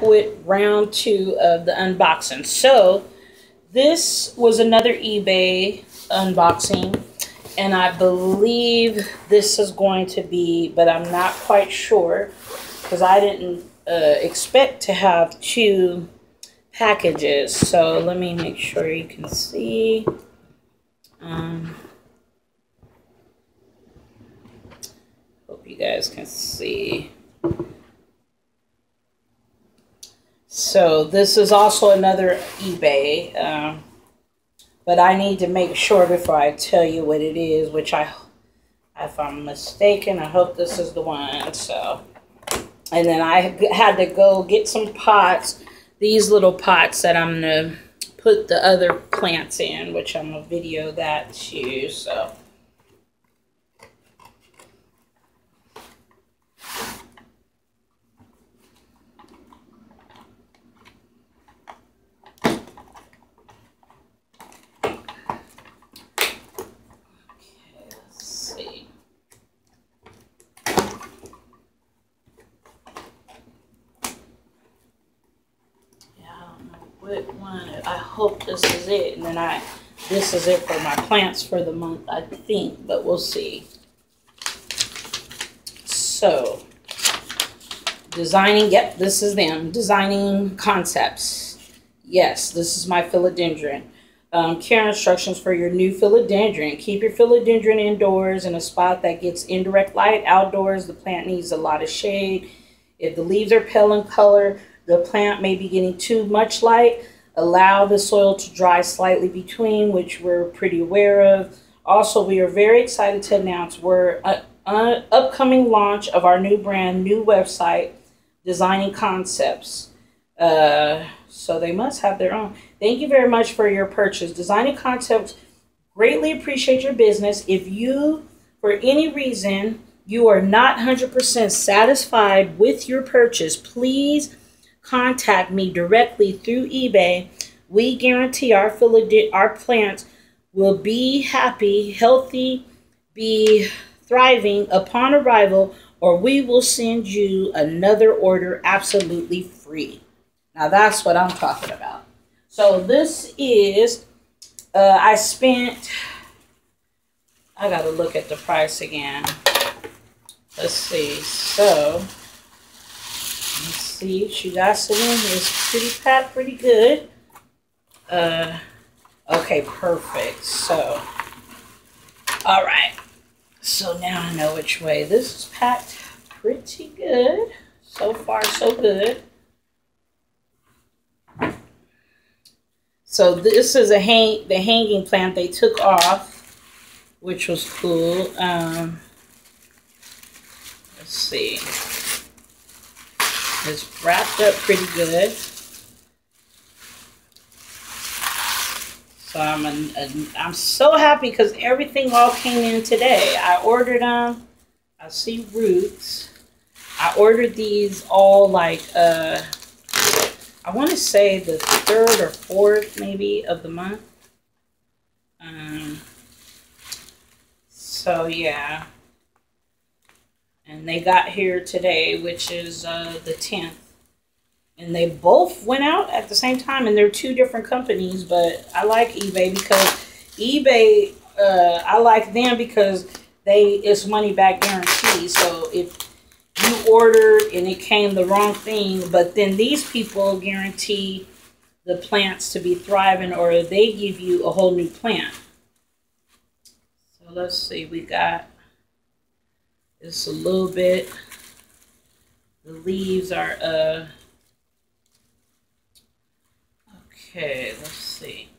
with round two of the unboxing. So this was another eBay unboxing and I believe this is going to be, but I'm not quite sure because I didn't uh, expect to have two packages. So let me make sure you can see. Um, hope you guys can see. So this is also another eBay, um, but I need to make sure before I tell you what it is, which I, if I'm mistaken, I hope this is the one. So, and then I had to go get some pots, these little pots that I'm gonna put the other plants in, which I'm gonna video that too. So. what one. I hope this is it, and then I this is it for my plants for the month, I think, but we'll see. So, designing, yep, this is them. Designing concepts. Yes, this is my philodendron. Um, care instructions for your new philodendron. Keep your philodendron indoors in a spot that gets indirect light. Outdoors, the plant needs a lot of shade. If the leaves are pale in color, the plant may be getting too much light. Allow the soil to dry slightly between, which we're pretty aware of. Also, we are very excited to announce we're uh, uh, upcoming launch of our new brand, new website, Designing Concepts. Uh, so they must have their own. Thank you very much for your purchase. Designing Concepts greatly appreciate your business. If you, for any reason, you are not 100% satisfied with your purchase, please contact me directly through eBay. We guarantee our our plants will be happy, healthy, be thriving upon arrival, or we will send you another order absolutely free. Now that's what I'm talking about. So this is, uh, I spent, I got to look at the price again. Let's see. So, see, she got some in. It's pretty packed, pretty good. Uh, okay, perfect. So, all right. So now I know which way. This is packed pretty good. So far, so good. So this is a hang the hanging plant they took off, which was cool. Um, let's see. It's wrapped up pretty good. So I'm an, an, I'm so happy because everything all came in today. I ordered them. I see roots. I ordered these all like uh I want to say the third or fourth maybe of the month. Um so yeah and they got here today, which is uh, the 10th. And they both went out at the same time, and they're two different companies, but I like eBay because eBay, uh, I like them because they it's money back guarantee. So if you ordered and it came the wrong thing, but then these people guarantee the plants to be thriving or they give you a whole new plant. So let's see, we got it's a little bit. The leaves are, uh, okay, let's see.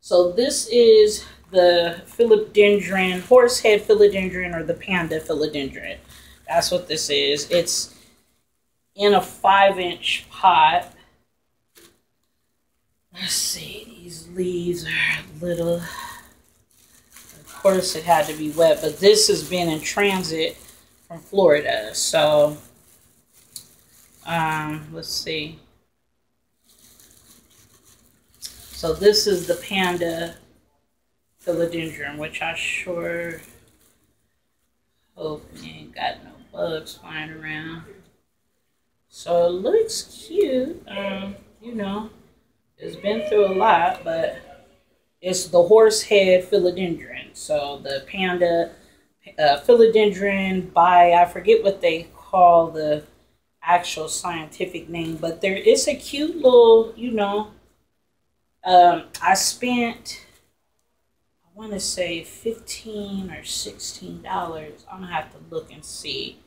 So this is the philodendron, horsehead philodendron or the panda philodendron. That's what this is. It's in a five inch pot. Let's see, these leaves are little course it had to be wet, but this has been in transit from Florida. So, um, let's see. So this is the panda philodendron, which I sure hope ain't got no bugs flying around. So it looks cute. Um, you know, it's been through a lot, but it's the horse head philodendron. So the panda uh, philodendron by, I forget what they call the actual scientific name, but there is a cute little, you know, um, I spent I want to say 15 or 16 dollars. I'm gonna have to look and see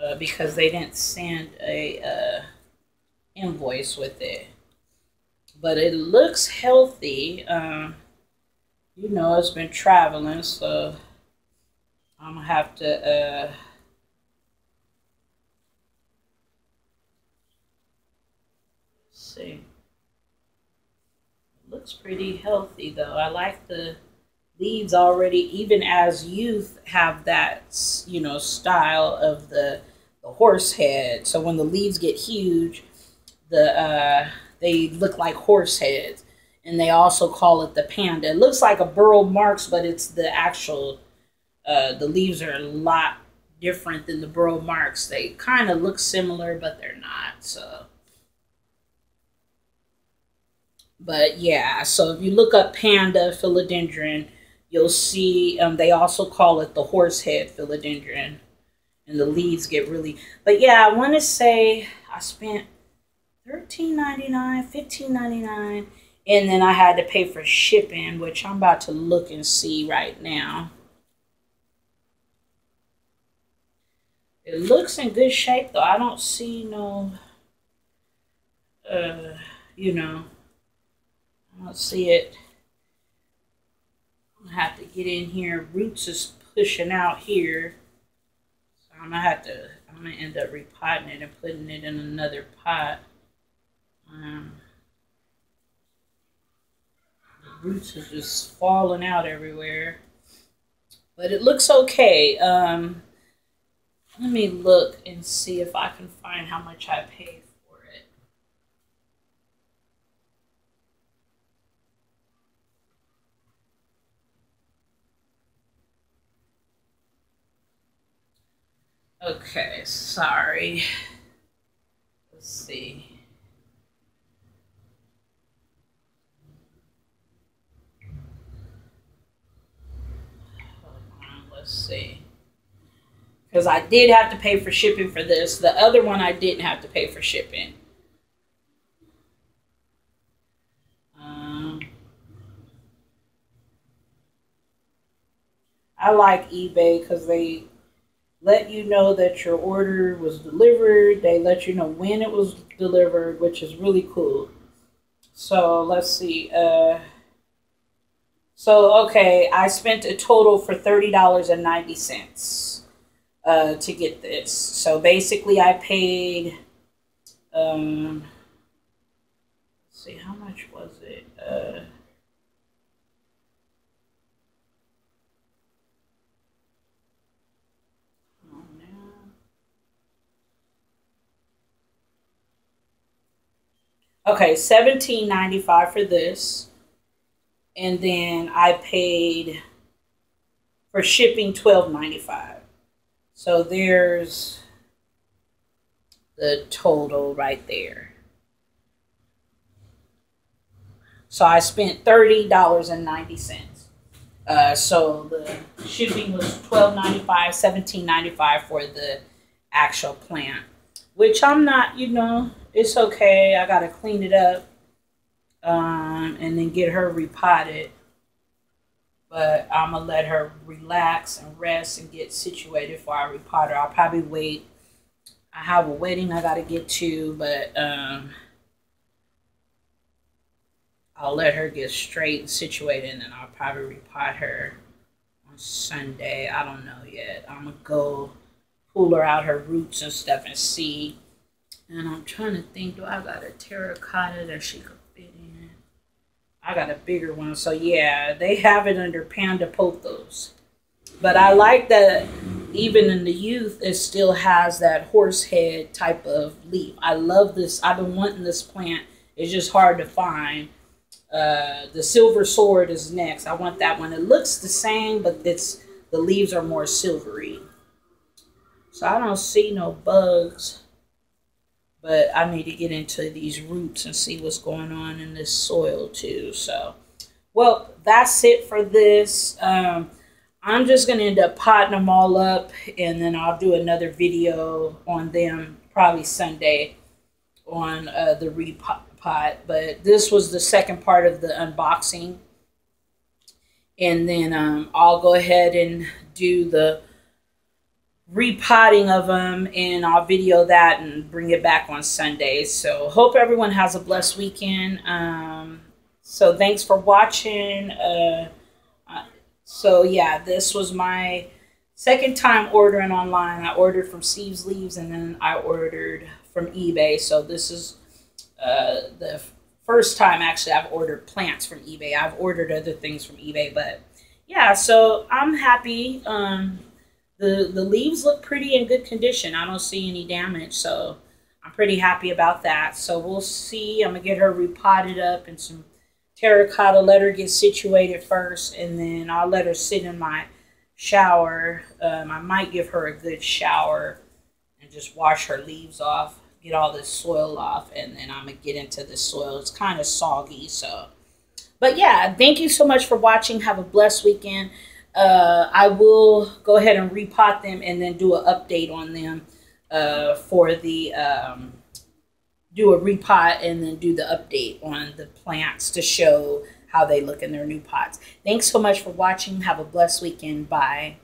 uh, because they didn't send a uh, invoice with it. But it looks healthy. Um, you know, it's been traveling, so I'm gonna have to. Uh, see. It looks pretty healthy though. I like the leaves already, even as youth, have that you know style of the the horse head. So when the leaves get huge, the uh, they look like horse heads, and they also call it the panda. It looks like a Burle Marx, but it's the actual. Uh, the leaves are a lot different than the Burle Marx. They kind of look similar, but they're not. So. But yeah, so if you look up panda philodendron, You'll see um, they also call it the horsehead philodendron, and the leaves get really. But yeah, I want to say I spent thirteen ninety nine, fifteen ninety nine, and then I had to pay for shipping, which I'm about to look and see right now. It looks in good shape though. I don't see no, uh, you know, I don't see it I'm gonna have to get in here. Roots is pushing out here. So I'm gonna have to I'm gonna end up repotting it and putting it in another pot. Um, the roots are just falling out everywhere. But it looks okay. Um, let me look and see if I can find how much I paid for it. Okay, sorry. Let's see. Let's see. Because I did have to pay for shipping for this. The other one I didn't have to pay for shipping. Um, I like eBay because they let you know that your order was delivered. They let you know when it was delivered, which is really cool. So let's see. Uh, so okay, I spent a total for thirty dollars and ninety cents uh, to get this. So basically, I paid. Um, see how much was it? Uh, Okay, seventeen ninety five for this, and then I paid for shipping twelve ninety five. So there's the total right there. So I spent thirty dollars and ninety cents. Uh, so the shipping was twelve ninety five, seventeen ninety five for the actual plant, which I'm not, you know, it's okay. I gotta clean it up, um, and then get her repotted. But I'm gonna let her relax and rest and get situated before I repot her. I'll probably wait. I have a wedding I gotta get to, but um, I'll let her get straight and situated, and then I'll probably repot her on Sunday. I don't know yet. I'm gonna go pull her out her roots and stuff and see and I'm trying to think, do I got a terracotta that she could? I got a bigger one. So yeah, they have it under Panda Pothos. But I like that even in the youth, it still has that horse head type of leaf. I love this. I've been wanting this plant. It's just hard to find. Uh, the silver sword is next. I want that one. It looks the same, but it's the leaves are more silvery. So I don't see no bugs but I need to get into these roots and see what's going on in this soil too. So, well, that's it for this. Um, I'm just going to end up potting them all up and then I'll do another video on them probably Sunday on uh, the repot. But this was the second part of the unboxing. And then um, I'll go ahead and do the repotting of them and I'll video that and bring it back on Sunday. So hope everyone has a blessed weekend. Um, so thanks for watching. Uh, uh, so yeah, this was my second time ordering online. I ordered from Steve's Leaves and then I ordered from eBay. So this is uh, the first time actually I've ordered plants from eBay. I've ordered other things from eBay, but yeah, so I'm happy. Um, the the leaves look pretty in good condition. I don't see any damage, so I'm pretty happy about that. So we'll see. I'm gonna get her repotted up in some terracotta. Let her get situated first, and then I'll let her sit in my shower. Um, I might give her a good shower and just wash her leaves off, get all this soil off, and then I'm gonna get into the soil. It's kind of soggy, so. But yeah, thank you so much for watching. Have a blessed weekend uh, I will go ahead and repot them and then do an update on them uh, for the um, do a repot and then do the update on the plants to show how they look in their new pots. Thanks so much for watching. Have a blessed weekend. Bye.